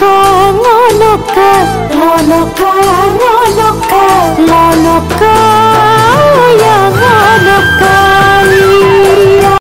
có ngó loca, no loca.